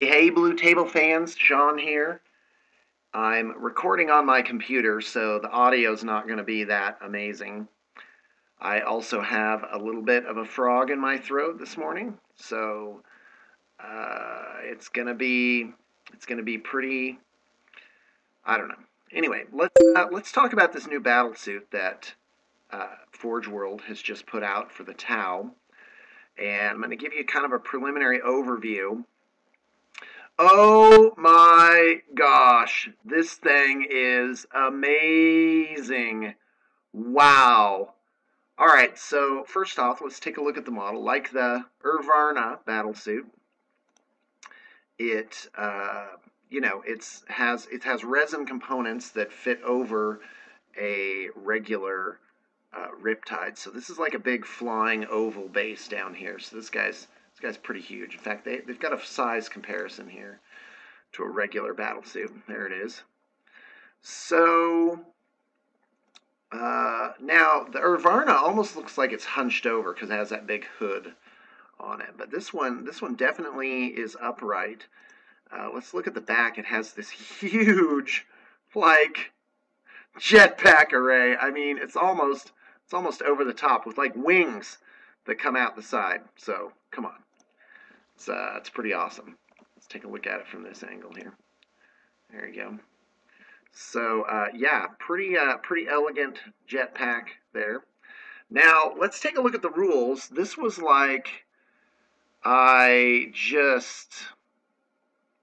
Hey, Blue Table fans, Shawn here. I'm recording on my computer, so the audio's not going to be that amazing. I also have a little bit of a frog in my throat this morning, so uh, it's going to be it's going to be pretty. I don't know. Anyway, let's uh, let's talk about this new battle suit that uh, Forge World has just put out for the Tau, and I'm going to give you kind of a preliminary overview Oh my gosh, this thing is amazing. Wow. All right, so first off, let's take a look at the model. Like the R'Varna battlesuit, it uh, you know it's has it has resin components that fit over a regular uh, Riptide. So this is like a big flying oval base down here. So this guy's this guy's pretty huge. In fact, they, they've got a size comparison here to a regular battlesuit. There it is. So uh, now the R'Varna almost looks like it's hunched over because it has that big hood on it. But this one, this one definitely is upright. Uh, let's look at the back. It has this huge, like, jetpack array. I mean, it's almost, it's almost over the top with like wings that come out the side. So come on. It's, uh, it's pretty awesome. Let's take a look at it from this angle here. There you go. So uh, yeah, pretty uh, pretty elegant jetpack there. Now let's take a look at the rules. This was like I just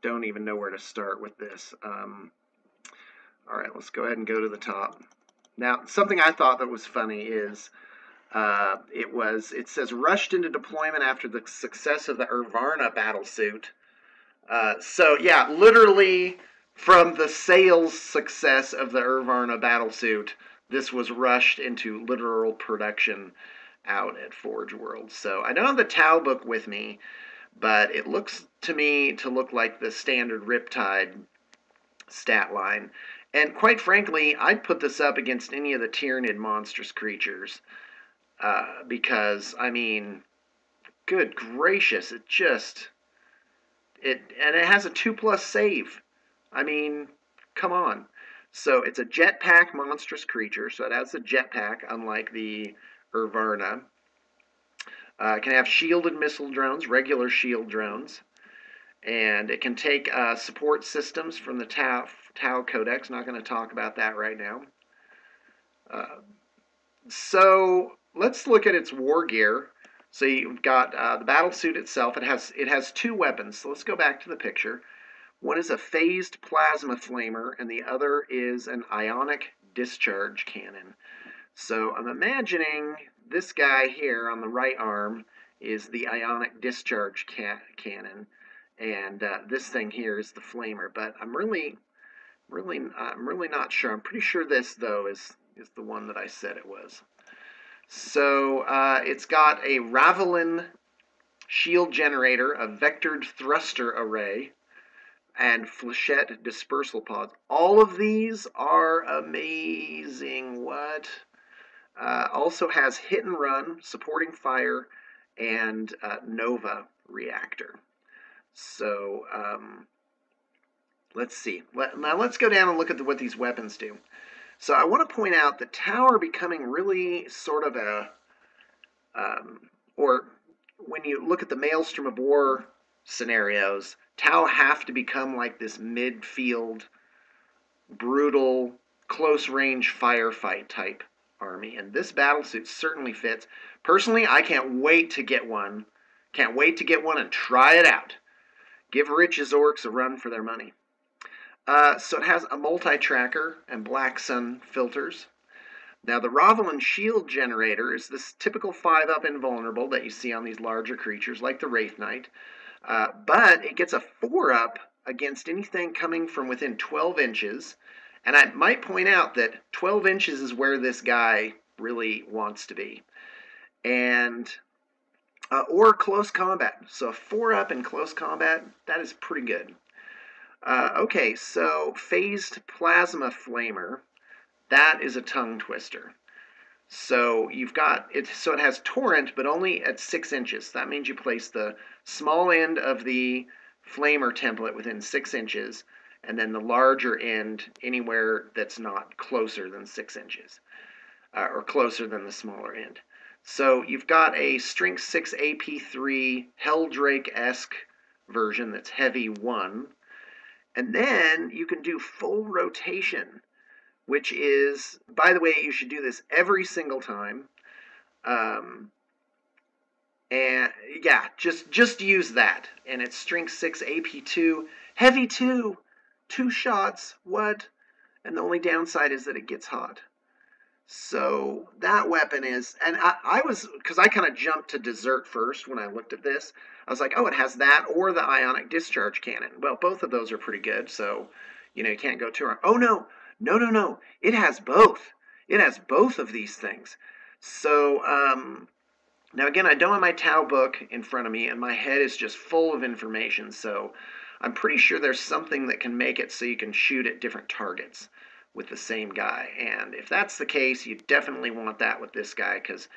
don't even know where to start with this. Um, all right, let's go ahead and go to the top. Now something I thought that was funny is uh, it was it says rushed into deployment after the success of the R'Varna battlesuit. Uh, so yeah, literally from the sales success of the R'Varna battlesuit, this was rushed into literal production out at Forge World. So I don't have the Tau book with me, but it looks to me to look like the standard Riptide stat line. And quite frankly, I'd put this up against any of the Tyranid monstrous creatures. Uh, because I mean, good gracious, it just it and it has a two plus save. I mean, come on. So it's a jetpack monstrous creature, so it has a jetpack, unlike the R'Varna. Uh, it can have shielded missile drones, regular shield drones, and it can take uh, support systems from the Tau, Tau Codex. Not going to talk about that right now. Uh, so let's look at its war gear. So you've got uh, the battle suit itself. It has it has two weapons. So let's go back to the picture. One is a phased plasma flamer, and the other is an ionic discharge cannon. So I'm imagining this guy here on the right arm is the ionic discharge ca cannon, and uh, this thing here is the flamer. But I'm really, really, I'm really not sure. I'm pretty sure this though is is the one that I said it was. So uh, it's got a Ravelin shield generator, a vectored thruster array, and flechette dispersal pods. All of these are amazing. What? Uh, also has hit and run, supporting fire, and uh, Nova reactor. So um, let's see. Let, now let's go down and look at the, what these weapons do. So I want to point out the tower becoming really sort of a, um, or when you look at the Maelstrom of War scenarios, Tau have to become like this midfield, brutal, close range firefight type army. And this battlesuit certainly fits. Personally, I can't wait to get one. Can't wait to get one and try it out. Give Rich's orcs a run for their money. Uh, so it has a multi-tracker and black sun filters. Now the Ravelin shield generator is this typical 5-up invulnerable that you see on these larger creatures like the Wraith Knight. Uh, but it gets a 4-up against anything coming from within 12 inches. And I might point out that 12 inches is where this guy really wants to be. And uh, or close combat. So a 4-up in close combat, that is pretty good. Uh, okay, so phased plasma flamer, that is a tongue twister. So you've got it. So it has torrent, but only at six inches. That means you place the small end of the flamer template within six inches, and then the larger end anywhere that's not closer than six inches, uh, or closer than the smaller end. So you've got a Strength 6 AP3 Heldrake-esque version that's heavy 1. And then you can do full rotation, which is, by the way, you should do this every single time. Um, and yeah, just just use that. And it's Strength 6 AP2, heavy 2, two shots. What? And the only downside is that it gets hot. So that weapon is, and I, I was, because I kind of jumped to desert first when I looked at this. I was like, oh, it has that or the ionic discharge cannon. Well, both of those are pretty good, so, you know, you can't go too wrong. Oh, no, no, no, no. It has both. It has both of these things. So, um, now again, I don't have my Tau book in front of me, and my head is just full of information, so I'm pretty sure there's something that can make it so you can shoot at different targets with the same guy. And if that's the case, you definitely want that with this guy because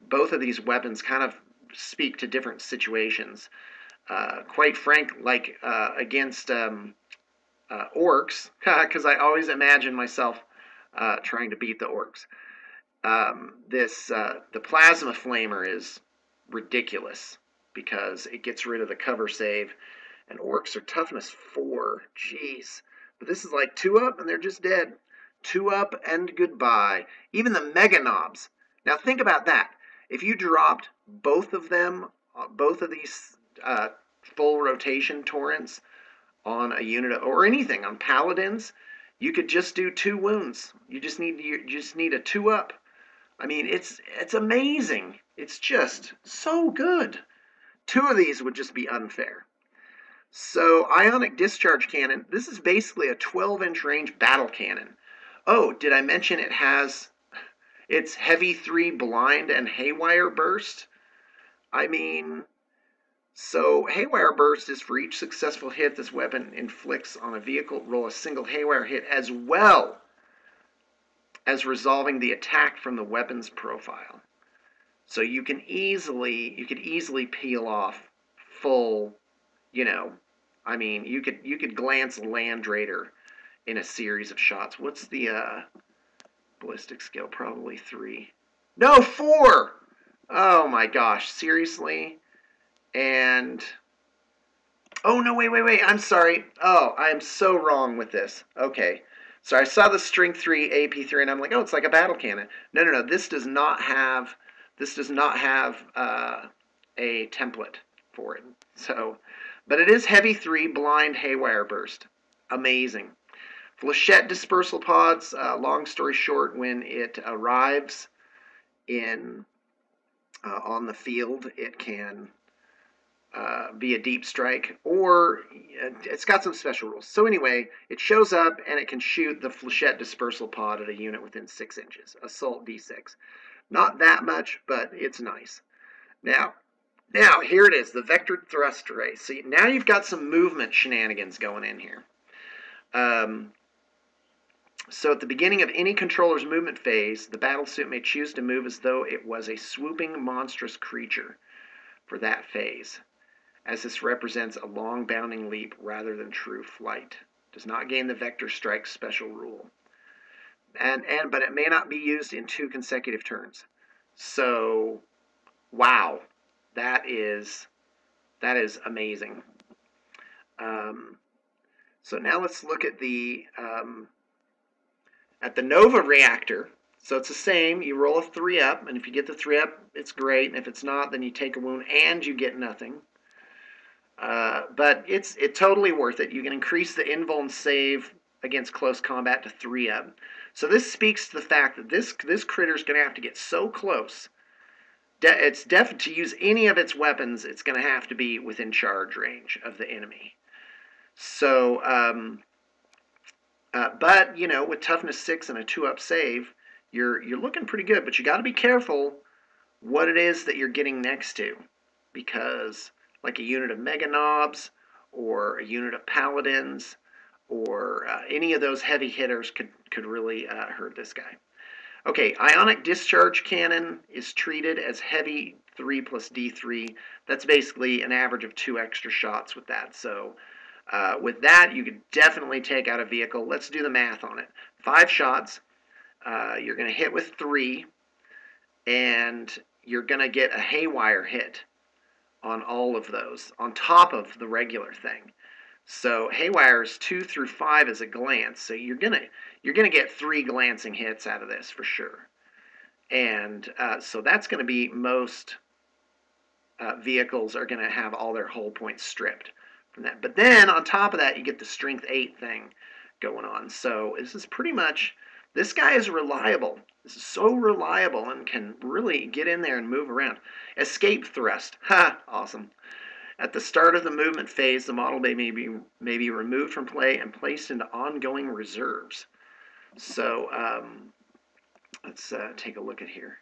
both of these weapons kind of speak to different situations. Uh, quite frank, like uh, against um, uh, orcs, because I always imagine myself uh, trying to beat the orcs. Um, this uh, the plasma flamer is ridiculous because it gets rid of the cover save, and orcs are toughness four. Jeez. But this is like two up and they're just dead. Two up and goodbye. Even the mega knobs. Now think about that. If you dropped both of them, uh, both of these uh, full rotation torrents on a unit or anything on paladins, you could just do two wounds. You just need you just need a two up. I mean, it's it's amazing. It's just so good. Two of these would just be unfair. So, ionic discharge cannon, this is basically a 12 inch range battle cannon. Oh, did I mention it has its heavy 3 blind and haywire burst? I mean, so haywire burst is for each successful hit this weapon inflicts on a vehicle, roll a single haywire hit as well as resolving the attack from the weapon's profile. So you can easily you could easily peel off full, you know, I mean, you could you could glance Land Raider in a series of shots. What's the uh, ballistic skill? Probably three. No, four. Oh my gosh, seriously? And oh no, wait, wait, wait. I'm sorry. Oh, I'm so wrong with this. Okay. So I saw the strength 3 AP3 and I'm like, oh, it's like a battle cannon. No, no, no. This does not have this does not have uh, a template for it. So but it is heavy 3 blind haywire burst. Amazing. Flechette dispersal pods, uh, long story short, when it arrives in uh, on the field, it can uh, be a deep strike, or uh, it's got some special rules. So anyway, it shows up and it can shoot the flechette dispersal pod at a unit within six inches. Assault D6. Not that much, but it's nice. Now, now, here it is, the vector thrust array. See, now you've got some movement shenanigans going in here. Um, so at the beginning of any controller's movement phase, the battlesuit may choose to move as though it was a swooping monstrous creature for that phase, as this represents a long bounding leap rather than true flight. Does not gain the vector strike special rule. And, and but it may not be used in two consecutive turns. So, wow that is that is amazing. Um, so now let's look at the um, at the Nova reactor. So it's the same. You roll a three up, and if you get the three up, it's great. And if it's not, then you take a wound and you get nothing. Uh, but it's it totally worth it. You can increase the invuln save against close combat to three up. So this speaks to the fact that this this critter is going to have to get so close de- it's def to use any of its weapons, it's going to have to be within charge range of the enemy. So, um, uh, but you know, with toughness six and a two up save, you're you're looking pretty good. But you got to be careful what it is that you're getting next to, because like a unit of mega knobs or a unit of paladins or uh, any of those heavy hitters could could really uh, hurt this guy. Okay, ionic discharge cannon is treated as heavy 3 plus D3. That's basically an average of two extra shots with that. So uh, with that, you could definitely take out a vehicle. Let's do the math on it. Five shots. Uh, you're going to hit with three, and you're going to get a haywire hit on all of those, on top of the regular thing. So haywire is two through five as a glance. So you're gonna you're gonna get three glancing hits out of this for sure. And uh, so that's going to be most uh, vehicles are going to have all their hull points stripped from that. But then on top of that, you get the strength eight thing going on. So this is pretty much this guy is reliable. This is so reliable and can really get in there and move around. Escape thrust. Ha! Awesome. At the start of the movement phase, the model may be, may be removed from play and placed into ongoing reserves. So um, let's uh, take a look at here.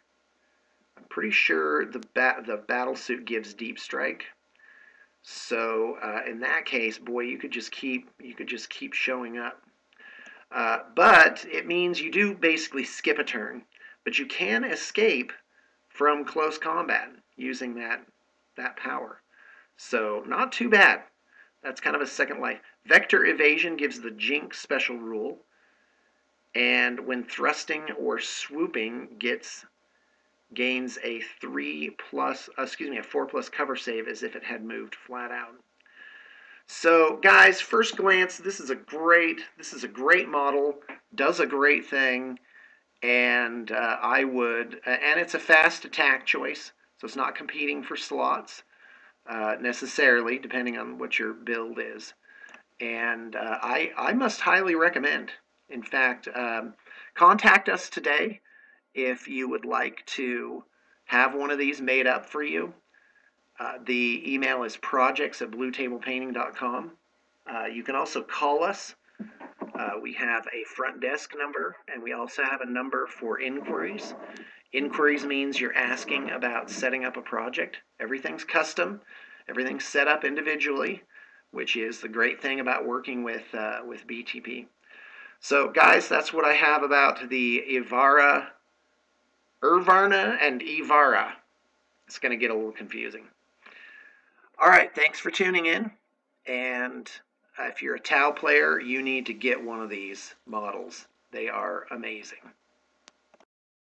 I'm pretty sure the, bat the battle suit gives deep strike. So uh, in that case, boy, you could just keep you could just keep showing up. Uh, but it means you do basically skip a turn, but you can escape from close combat using that that power. So not too bad. That's kind of a second life. Vector evasion gives the Jink special rule, and when thrusting or swooping gets gains a three plus, uh, excuse me, a four plus cover save as if it had moved flat out. So guys, first glance, this is a great, this is a great model, does a great thing, and uh, I would, uh, and it's a fast attack choice, so it's not competing for slots uh, necessarily, depending on what your build is. And uh, I, I must highly recommend. In fact, um, contact us today if you would like to have one of these made up for you. Uh, the email is projects at bluetablepainting.com. Uh, you can also call us. Uh, we have a front desk number, and we also have a number for inquiries. Inquiries means you're asking about setting up a project. Everything's custom, everything's set up individually, which is the great thing about working with uh, with BTP. So, guys, that's what I have about the Y'Varha, R'Varna, and Y'Varha. It's going to get a little confusing. All right, thanks for tuning in. And if you're a Tau player, you need to get one of these models. They are amazing.